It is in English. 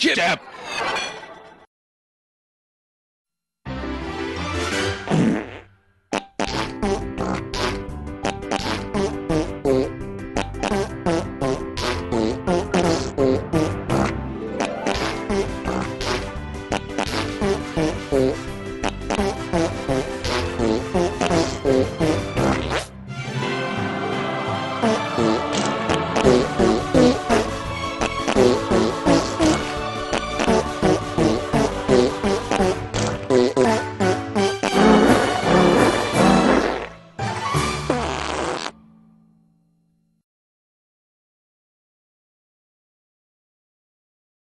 Jab.